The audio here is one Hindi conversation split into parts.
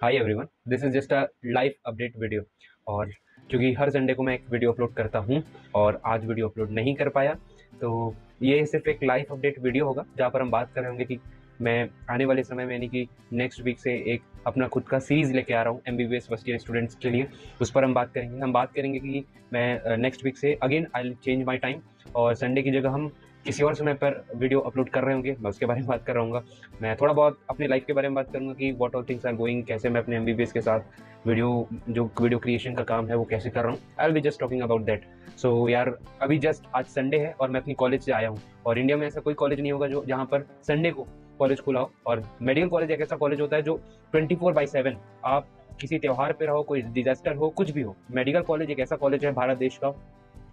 Hi everyone this is just a live update video और क्योंकि हर संडे को मैं एक वीडियो अपलोड करता हूँ और आज वीडियो अपलोड नहीं कर पाया तो ये सिर्फ़ एक लाइव अपडेट वीडियो होगा, जहाँ पर हम बात कर रहे होंगे कि मैं आने वाले समय में, यानी कि नेक्स्ट वीक से एक अपना खुद का सीरीज़ लेके आ रहा हूँ M B B S first year students के लिए। उस पर हम बात करेंगे। हम बात करेंगे कि मैं नेक्स्ट वीक से again I change my time और संडे की जगह हम किसी और समय पर वीडियो अपलोड कर रहे होंगे, मैं उसके बारे में बात कर रहा हूँ मैं थोड़ा बहुत अपनी लाइफ के बारे में बात करूँगा कि what all things are going कैसे मैं अपने एमबीबीएस के साथ वीडियो जो वीडियो क्रिएशन का काम है, वो कैसे कर रहा हूँ। I be just talking about that so यार, अभी जस्ट आज संडे है और मैं अपनी कॉलेज से आया हूँ। और इंडिया में ऐसा कोई कॉलेज नहीं होगा जो, जहाँ पर संडे को कॉलेज खुला हो। और मेडिकल कॉलेज एक ऐसा कॉलेज होता है जो ट्वेंटी फोर बाई सेवन आप किसी त्यौहार पे रहो, कोई डिजास्टर हो, कुछ भी हो मेडिकल कॉलेज एक ऐसा कॉलेज है, भारत देश का।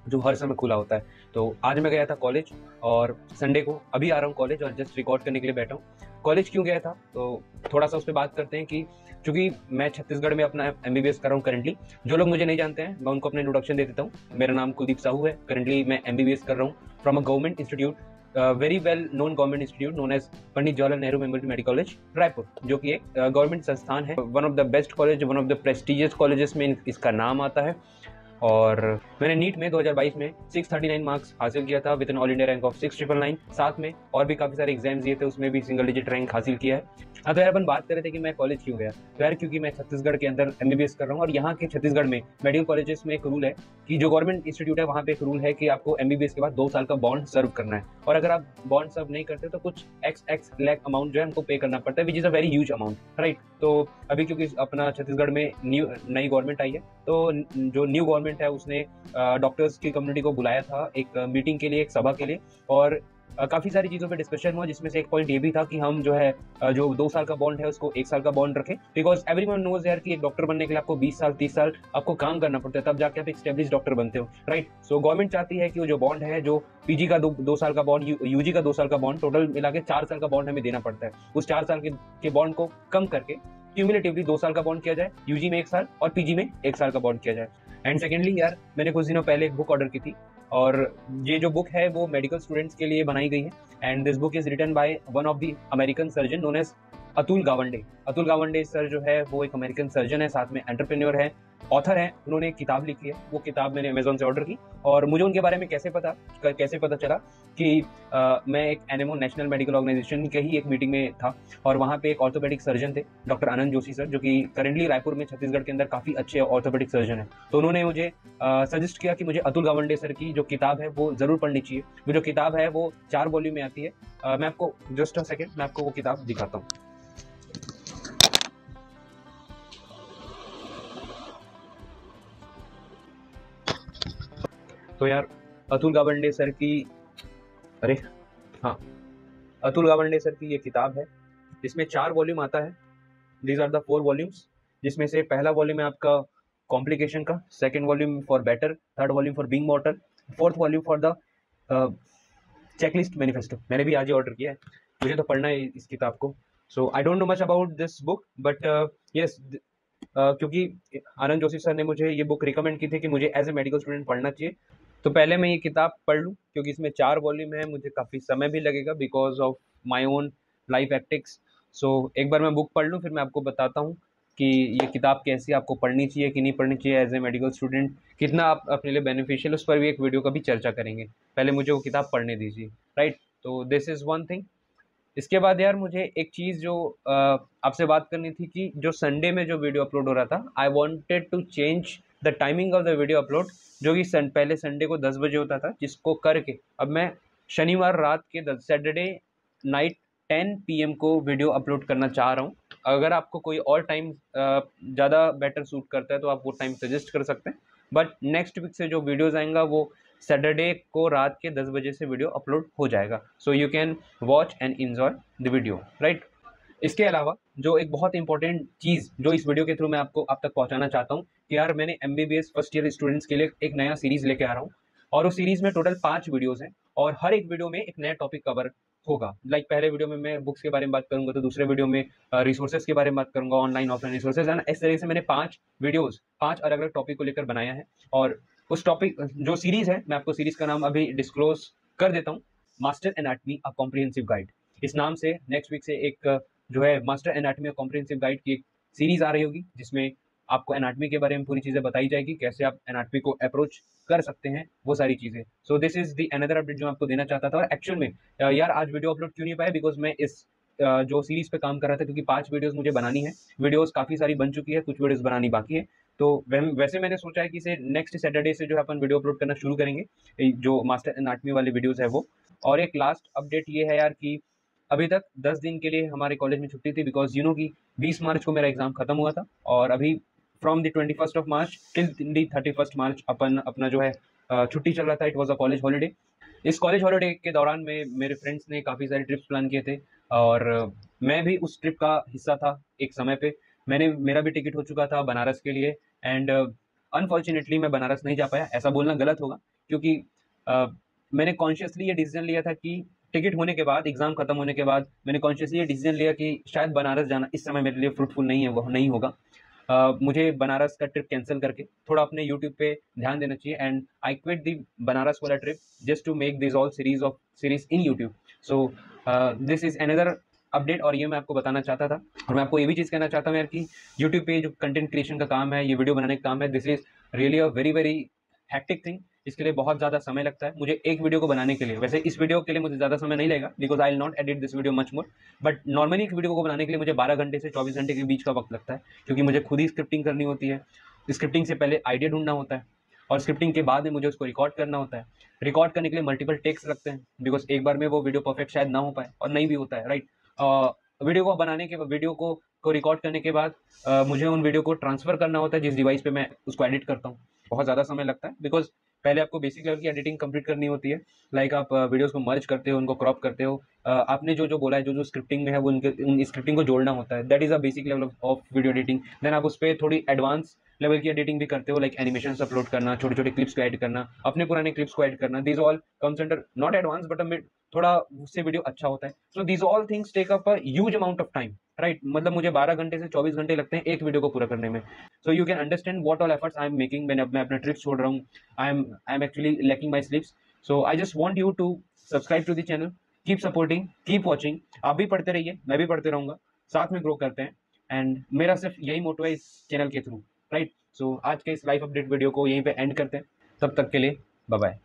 जो हर समय खुला होता है। तो आज मैं गया था कॉलेज और संडे को अभी आ रहा हूँ कॉलेज और जस्ट रिकॉर्ड करने के लिए बैठा हूँ। कॉलेज क्यों गया था? तो थोड़ा सा उस पर बात करते हैं कि चूँकि मैं छत्तीसगढ़ में अपना एम बी कर रहा हूँ करंटली जो लोग मुझे नहीं जानते हैं मैं उनको अपना इंट्रोडक्शन दे देता हूँ। मेरा नाम कुलदीप साहू है। करंटली मैं एम बी बी एस कर रहा हूँ from a government institute very well known government institute known as Pandit Jawaharlal Nehru memorial medical college Raipur जो कि एक गवर्नमेंट uh, संस्थान है। One of the best college one of the prestigious colleges में इसका नाम आता है। और मैंने नीट में 2022 में 639 मार्क्स हासिल किया था with an all India rank of six triple nine साथ में और भी काफ़ी सारे एग्ज़ाम्स दिए थे, उसमें भी सिंगल डिजिट रैंक हासिल किया है। अब यार, अपन बात कर रहे थे कि मैं कॉलेज क्यों गया? तो यार, क्योंकि मैं छत्तीसगढ़ के अंदर एमबीबीएस कर रहा हूँ और यहाँ के छत्तीसगढ़ में मेडिकल कॉलेजेस में एक रूल है कि जो गवर्नमेंट इंस्टीट्यूट है, वहाँ पे एक रूल है कि आपको एमबीबीएस के बाद दो साल का बॉन्ड सर्व करना है। और अगर आप बॉन्ड सर्व नहीं करते तो कुछ एक्स एक्स लैक अमाउंट जो है, हमको पे करना पड़ता है which is a very huge amount right तो अभी क्योंकि अपना छत्तीसगढ़ में न्यू नई गवर्नमेंट आई है तो जो न्यू गवर्नमेंट है उसने डॉक्टर्स की कम्युनिटी को बुलाया था एक मीटिंग के लिए एक सभा के लिए और काफ़ी सारी चीज़ों पे डिस्कशन हुआ जिसमें से एक पॉइंट ये भी था कि हम जो है जो दो साल का बॉन्ड है उसको एक साल का बॉन्ड रखें बिकॉज़ एवरी वन नोज़ यार कि एक डॉक्टर बनने के लिए आपको 20 साल 30 साल आपको काम करना पड़ता है तब जाके आप एक स्टेब्लिश डॉक्टर बनते हो राइट सो गवर्नमेंट चाहती है कि वो जो बॉन्ड है जो पीजी का दो, दो साल का बॉन्ड यूजी का दो साल का बॉन्ड टोटल मिला के चार साल का बॉन्ड हमें देना पड़ता है। उस चार साल के, के बॉन्ड को कम करके क्यूमुलेटिवली दो साल का बॉन्ड किया जाए यूजी में एक साल और पीजी में एक साल का बॉन्ड किया जाए। एंड सेकेंडली यार, मैंने कुछ दिनों पहले एक बुक ऑर्डर की थी और ये जो बुक है वो मेडिकल स्टूडेंट्स के लिए बनाई गई है। And this book is written by one of the American surgeon known as Atul Gawande. Atul Gawande sir जो है वो एक अमेरिकन सर्जन है साथ में एंटरप्रेन्योर है ऑथर है उन्होंने एक किताब लिखी है वो किताब मैंने अमेजोन से ऑर्डर की और मुझे उनके बारे में कैसे पता कैसे पता चला कि आ, मैं एक एनएमओ नेशनल मेडिकल ऑर्गेनाइजेशन के ही एक मीटिंग में था और वहाँ पे एक ऑर्थोपेडिक सर्जन थे डॉक्टर आनंद जोशी सर जो कि करेंटली रायपुर में छत्तीसगढ़ के अंदर काफ़ी अच्छे ऑर्थोपेडिक सर्जन है। तो उन्होंने मुझे सजेस्ट किया कि मुझे अतुल गावंडे सर की जो किताब है वो ज़रूर पढ़नी चाहिए। वो जो किताब है वो चार वॉल्यूम में आती है। आ, मैं आपको जस्ट अ सेकेंड मैं आपको वो किताब दिखाता हूँ। तो यार, अतुल गावंडे सर की, अरे हाँ। अतुल गावंडे सर की ये किताब है इसमें चार वॉल्यूम आता है। These are the four volumes जिसमें से पहला वॉल्यूम है आपका कॉम्प्लिकेशन का second volume for better third volume for being mortal fourth volume for the checklist manifesto मैंने भी आज ही ऑर्डर किया है। मुझे तो पढ़ना है इस किताब को। So I don't know much about this book but yes क्योंकि आनंद जोशी सर ने मुझे ये बुक रिकमेंड की थी कि मुझे एज ए मेडिकल स्टूडेंट पढ़ना चाहिए। तो पहले मैं ये किताब पढ़ लूँ, क्योंकि इसमें चार वॉल्यूम है, मुझे काफ़ी समय भी लगेगा because of my own life hectics so एक बार मैं बुक पढ़ लूँ, फिर मैं आपको बताता हूँ कि ये किताब कैसी आपको पढ़नी चाहिए कि नहीं पढ़नी चाहिए एज ए मेडिकल स्टूडेंट कितना आप अपने लिए बेनिफिशियल उस पर भी एक वीडियो का भी चर्चा करेंगे. पहले मुझे वो किताब पढ़ने दीजिए राइट तो दिस इज़ वन थिंग इसके बाद यार मुझे एक चीज़ जो आपसे बात करनी थी कि जो संडे में जो वीडियो अपलोड हो रहा था I wanted to change the timing of the video upload जो कि सन, पहले संडे को दस बजे होता था जिसको करके अब मैं शनिवार रात के दस सैटरडे नाइट टेन पी को वीडियो अपलोड करना चाह रहा हूँ। अगर आपको कोई और टाइम ज़्यादा बेटर सूट करता है तो आप वो टाइम सजेस्ट कर सकते हैं। बट नेक्स्ट वीक से जो वीडियोज़ आएँगा वो सैटरडे को रात के दस बजे से वीडियो अपलोड हो जाएगा। So you can watch and enjoy the video right इसके अलावा जो एक बहुत इंपॉर्टेंट चीज़ जो इस वीडियो के थ्रू मैं आपको आप तक पहुंचाना चाहता हूँ कि यार मैंने एम फ़र्स्ट ईयर स्टूडेंट्स के लिए एक नया सीरीज़ लेके आ रहा हूँ। और उस सीरीज़ में टोटल पाँच वीडियोज़ हैं और हर एक वीडियो में एक नया टॉपिक कवर होगा। लाइक पहले वीडियो में मैं बुक्स के बारे में बात करूँगा तो दूसरे वीडियो में रिसोर्सेज के बारे में बात करूँगा ऑनलाइन ऑफलाइन रिसोर्सेज एंड इस तरीके से मैंने पाँच वीडियोस पाँच अलग अलग टॉपिक को लेकर बनाया है। और उस टॉपिक जो सीरीज़ है, मैं आपको सीरीज़ का नाम अभी डिस्क्लोज कर देता हूँ। Master anatomy a comprehensive guide इस नाम से नेक्स्ट वीक से एक जो है मास्टर एनाटमी और कॉम्प्रेंसिव गाइड की एक सीरीज़ आ रही होगी, जिसमें आपको एनाटमी के बारे में पूरी चीज़ें बताई जाएगी, कैसे आप एनाटमी को अप्रोच कर सकते हैं, वो सारी चीज़ें। So this is the another update जो आपको देना चाहता था, और एक्चुअल में यार आज वीडियो अपलोड क्यों नहीं पाया? बिकॉज़ मैं इस जो सीरीज़ पे काम कर रहा था, क्योंकि पाँच वीडियोस मुझे बनानी है वीडियोस काफ़ी सारी बन चुकी है, कुछ वीडियोस बनानी बाकी है। तो वैसे मैंने सोचा है कि इसे नेक्स्ट सैटरडे से जो है अपन वीडियो अपलोड करना शुरू करेंगे जो मास्टर एनाटमी वाले वीडियोज़ है वो। और एक लास्ट अपडेट ये है यार कि अभी तक दस दिन के लिए हमारे कॉलेज में छुट्टी थी बिकॉज़ यू नो कि बीस मार्च को मेरा एग्ज़ाम खत्म हुआ था और अभी from the twenty first of March till the thirty first March अपन अपना जो है छुट्टी चल रहा था it was a college holiday इस कॉलेज हॉलीडे के दौरान में मेरे फ्रेंड्स ने काफ़ी सारे ट्रिप्स प्लान किए थे और मैं भी उस ट्रिप का हिस्सा था एक समय पे. मैंने मेरा भी टिकट हो चुका था बनारस के लिए एंड अनफॉर्चुनेटली मैं बनारस नहीं जा पाया. ऐसा बोलना गलत होगा क्योंकि uh, मैंने कॉन्शियसली ये डिसीज़न लिया था कि टिकट होने के बाद एग्ज़ाम खत्म होने के बाद मैंने कॉन्शियसली ये डिसीज़न लिया कि शायद बनारस जाना इस समय मेरे लिए फ्रूटफुल नहीं है वो नहीं होगा। Uh, मुझे बनारस का ट्रिप कैंसिल करके थोड़ा अपने यूट्यूब पे ध्यान देना चाहिए and I quit the Banaras वाला trip just to make this all series of series in YouTube so this is another update और ये मैं आपको बताना चाहता था और मैं आपको ये भी चीज़ कहना चाहता हूँ यार कि यूट्यूब पे जो कंटेंट क्रिएशन का काम है ये वीडियो बनाने का काम है this is really a very very hectic thing इसके लिए बहुत ज़्यादा समय लगता है। मुझे एक वीडियो को बनाने के लिए। वैसे इस वीडियो के लिए मुझे ज़्यादा समय नहीं लगेगा because I not edit this video much more but normally एक वीडियो को बनाने के लिए मुझे बारह घंटे से चौबीस घंटे के बीच का वक्त लगता है, क्योंकि मुझे खुद ही स्क्रिप्टिंग करनी होती है। स्क्रिप्टिंग से पहले आइडिया ढूंढना होता है, और स्क्रिप्टिंग के बाद में मुझे उसको रिकॉर्ड करना होता है। रिकॉर्ड करने के लिए मल्टीपल टेक्स लगते हैं बिकॉज़ एक बार में वो वीडियो परफेक्ट शायद ना हो पाए, और नहीं भी होता है राइट वीडियो को बनाने के, वीडियो को को रिकॉर्ड करने के बाद मुझे उन वीडियो को ट्रांसफ़र करना होता है, जिस डिवाइस पे मैं उसको एडिट करता हूँ। बहुत ज़्यादा समय लगता है बिकॉज़ पहले आपको बेसिक लेवल की एडिटिंग कंप्लीट करनी होती है लाइक आप वीडियोस को मर्ज करते हो, उनको क्रॉप करते हो आपने जो जो बोला है, जो जो स्क्रिप्टिंग में है, वो उनके, उन स्क्रिप्टिंग को जोड़ना होता है। That is a basic level of video editing then आप उस पर थोड़ी एडवांस लेवल की एडिटिंग भी करते हो लाइक एनिमेशन अपलोड करना, छोटे छोटे क्लिप्स को ऐड करना, अपने पुराने क्लिप्स को ऐड करना। This all comes under not advance but थोड़ा उससे वीडियो अच्छा होता है। So this all things take up a huge amount of time right right? मतलब मुझे 12 घंटे से 24 घंटे लगते हैं एक वीडियो को पूरा करने में। So you can understand what all efforts I am making मैंने मैं अपना ट्रिप्स छोड़ रहा हूँ। I am I am actually lacking my sleeps so I just want you to subscribe to the channel keep supporting keep watching आप भी पढ़ते रहिए, मैं भी पढ़ते रहूँगा। साथ में ग्रो करते हैं। एंड मेरा सिर्फ़ यही मोटो है इस चैनल के थ्रू राइट सो आज के इस लाइव अपडेट वीडियो को यहीं पे एंड करते हैं। तब तक के लिए बाय